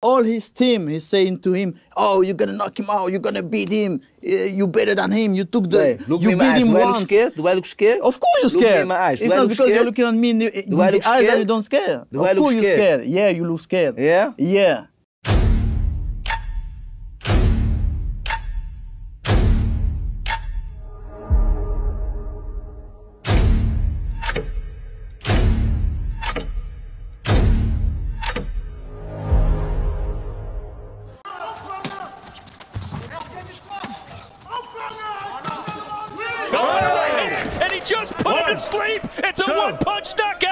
all his team he's saying to him, "Oh, you're gonna knock him out. You're gonna beat him. Uh, you better than him. You took the, look you me beat him Do look once." scared? Do I look scared? Of course you're Look me scared. in my eyes. It's not look because you're looking at me in the, in look the eyes that you don't scare. Do of I look course you're scared? scared. Yeah, you look scared. Yeah? Yeah. Just put him to sleep. It's a two, one punch knockout.